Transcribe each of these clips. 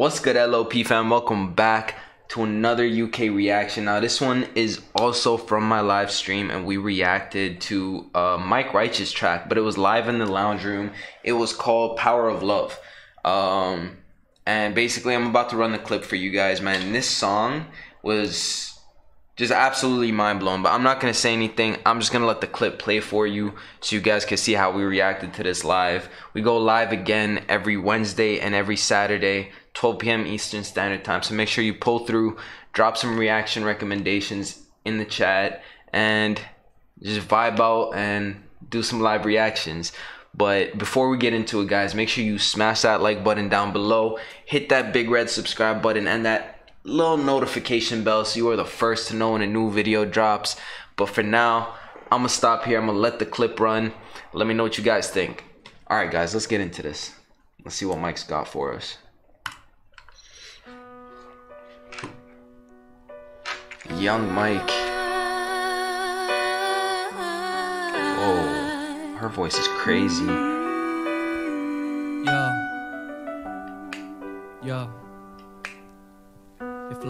What's good, LOP fam? Welcome back to another UK reaction. Now, this one is also from my live stream, and we reacted to uh, Mic Righteous track, but it was live in the lounge room. It was called Power of Love. Um, and basically, I'm about to run the clip for you guys, man. This song was just absolutely mind blown. But I'm not gonna say anything. I'm just gonna let the clip play for you so you guys can see how we reacted to this live. We go live again every Wednesday and every Saturday, 12 p.m. Eastern Standard Time. So make sure you pull through, drop some reaction recommendations in the chat, and just vibe out and do some live reactions. But before we get into it, guys, make sure you smash that like button down below, hit that big red subscribe button, and that little notification bell so you are the first to know when a new video drops. But for now, I'm gonna stop here. I'm gonna let the clip run. Let me know what you guys think. All right, guys, let's get into this. Let's see what Mic's got for us. Young Mike. Whoa, her voice is crazy.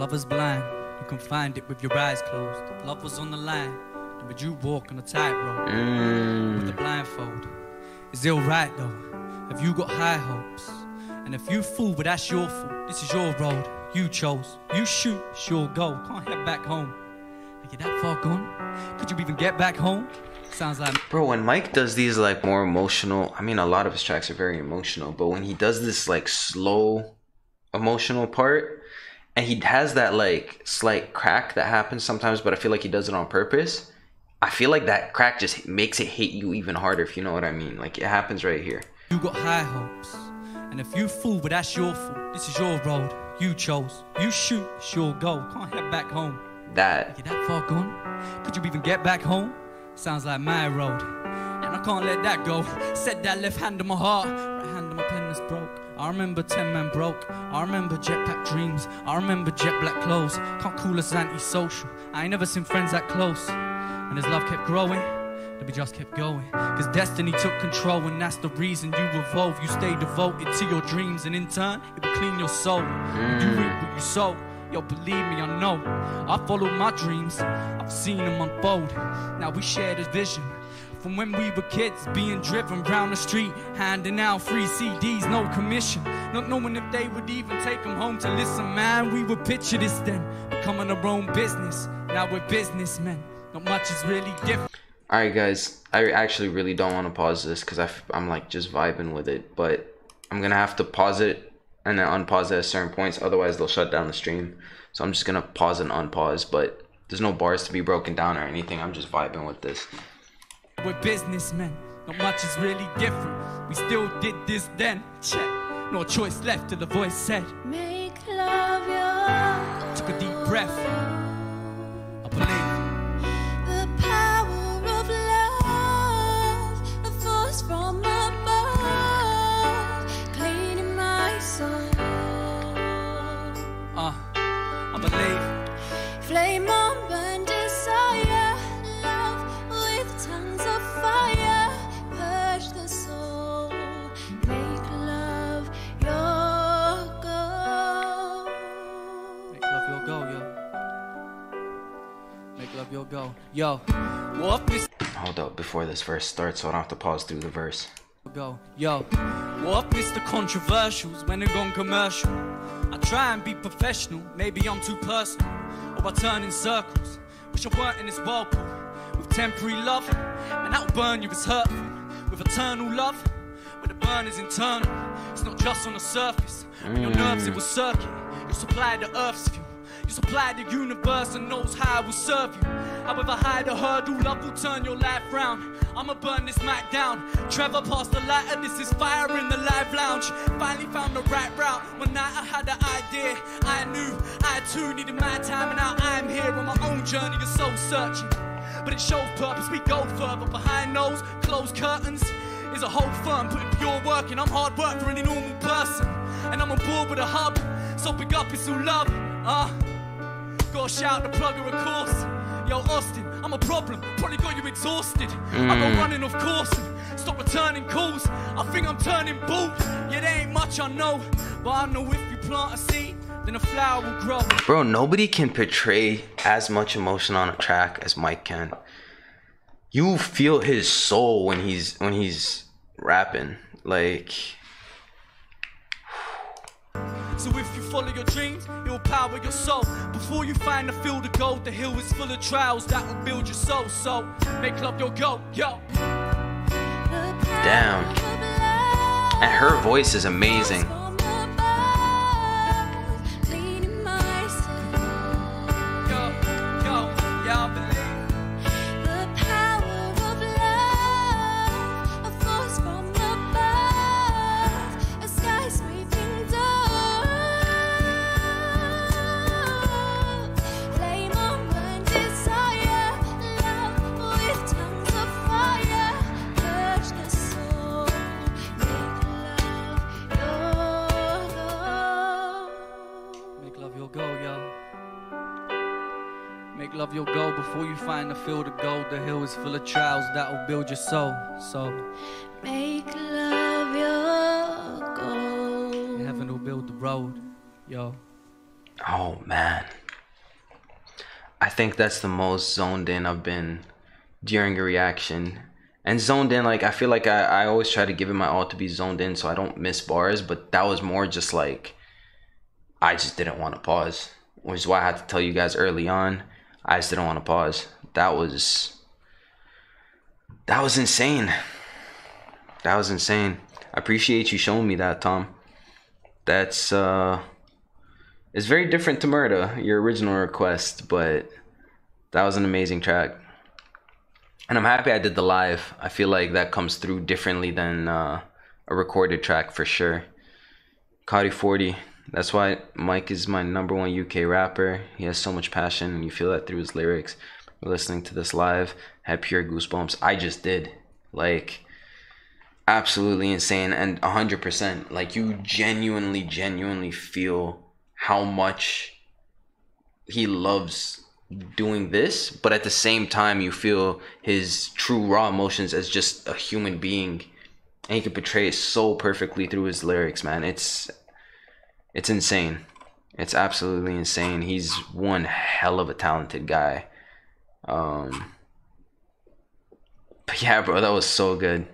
Love is blind, you can find it with your eyes closed. Love was on the line, then would you walk on a tightrope Mm. with a blindfold? Is it alright though? Have you got high hopes? And if you fool, but that's your fault. This is your road. You chose. You shoot, it's your goal. Can't head back home. Are you that far gone? Could you even get back home? Sounds like Bro, when Mic does these like more emotional, I mean, a lot of his tracks are very emotional, but when he does this like slow emotional part, and he has that like slight crack that happens sometimes, but I feel like he does it on purpose. I feel like that crack just makes it hit you even harder, if you know what I mean. Like it happens right here. You got high hopes. And if you fool, but that's your fault. This is your road. You chose. You shoot, it's your goal. Can't head back home. That You that far gone? Could you even get back home? Sounds like my road. And I can't let that go. Said that left hand on my heart, I remember 10 men broke. I remember jetpack dreams. I remember jet black clothes. Can't call us antisocial. I ain't never seen friends that close. And as love kept growing, then we just kept going. Cause destiny took control, and that's the reason you evolve. You stay devoted to your dreams, and in turn, it will clean your soul. You mm. reap what you sow. Yo, believe me, I know. I followed my dreams, I've seen them unfold. Now we share this vision. From when we were kids, being driven round the street, handing out free CDs, no commission. Not knowing if they would even take them home to listen, man. We would picture this then, becoming our own business. Now we're businessmen. Not much is really different. All right, guys. I actually really don't want to pause this because I'm like just vibing with it, but I'm gonna have to pause it and then unpause it at certain points. Otherwise, they'll shut down the stream. So I'm just gonna pause and unpause. But there's no bars to be broken down or anything. I'm just vibing with this. We're businessmen. Not much is really different. We still did this then. Check. No choice left till the voice said. Make love your Took a deep breath. Yo, Hold up before this verse starts, so I don't have to pause through the verse. go? Yo, what if the controversials when it gone commercial? I try and be professional, maybe I'm too personal. Or I turn in circles. Wish I weren't in this whirlpool. With temporary love, and that'll burn you as hurtful. With eternal love, where the burn is internal. It's not just on the surface. When your nerves it will circuit. You supply the earth's fuel. You supply the universe and knows how it will serve you. However high the hurdle, love will turn your life round. I'ma burn this mic down. Trevor passed the lighter, this is fire in the live lounge. Finally found the right route. One night I had the idea, I knew I too needed my time, and now I'm here on my own journey of soul searching. But it shows purpose, we go further behind those closed curtains. Is a whole firm putting pure work in. I'm hard work for any normal person. And I'm on board with a hub. So big up, it's all love. Uh, gotta shout the plugger, of course. Yo, Austin, I'm a problem. Probably got you exhausted. I go hmm. running off course stop returning calls. I think I'm turning bald. Yeah, there ain't much I know. But I know if you plant a seed, then a flower will grow. Bro, nobody can portray as much emotion on a track as Mic can. You feel his soul when he's when he's rapping. Like So if you follow your dreams, it will power your soul. Before you find the field of gold, the hill is full of trials that will build your soul. So make love your goal, yo. Damn. And her voice is amazing. Love your goal before you find the field of gold. The hill is full of trials that will build your soul. So Make love your goal. heaven will build the road, yo. Oh man. I think that's the most zoned in I've been during a reaction. And zoned in, like I feel like I, I always try to give it my all to be zoned in so I don't miss bars, but that was more just like I just didn't want to pause. Which is why I had to tell you guys early on. I just didn't want to pause. That was that was insane. That was insane. I appreciate you showing me that, Tom. That's uh it's very different to Murda, your original request, but that was an amazing track. And I'm happy I did the live. I feel like that comes through differently than uh, a recorded track for sure. Cody 40. That's why Mic is my number one UK rapper. He has so much passion, and you feel that through his lyrics. Listening to this live had pure goosebumps. I just did. Like, absolutely insane and 100%. Like, you genuinely, genuinely feel how much he loves doing this, but at the same time, you feel his true raw emotions as just a human being. And he can portray it so perfectly through his lyrics, man. It's it's insane. It's absolutely insane. He's one hell of a talented guy. Um, but yeah, bro, that was so good.